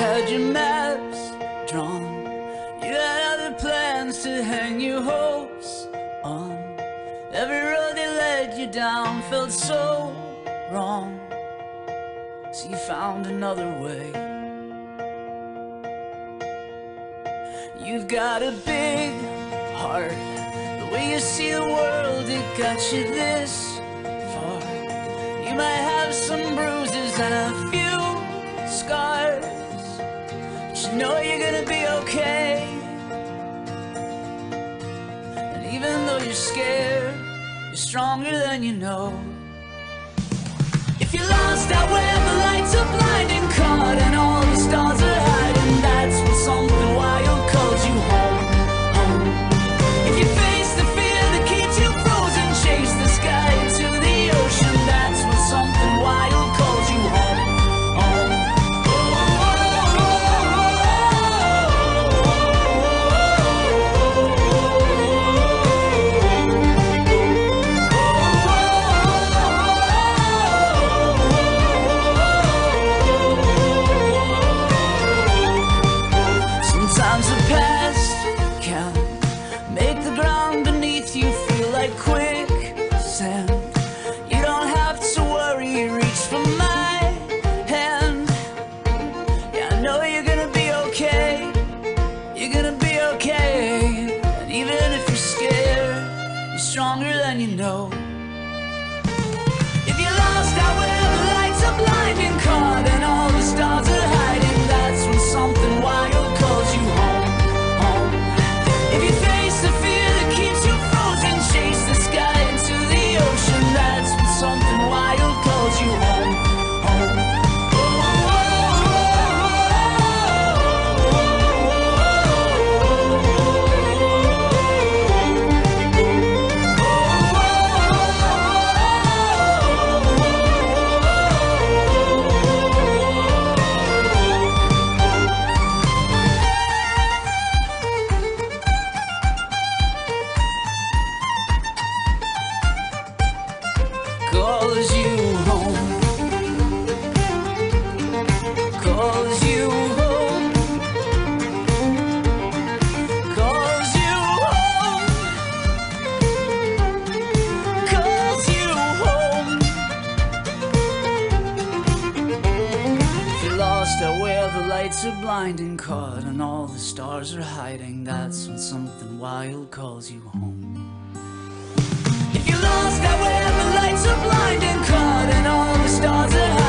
had your maps drawn. You had other plans to hang your hopes on. Every road that led you down felt so wrong. So you found another way. You've got a big heart. The way you see the world, it got you this far. You might have some bruises and a know you're gonna be okay. And even though you're scared, you're stronger than you know. If you're lost out where the lights are blinding, caught and all the stars than you know. Calls you home. Calls you home. Calls you home. Calls you home. You're lost out where the lights are blinding, caught and all the stars are hiding, that's when something wild calls you home. Are blinding, caught and all the stars.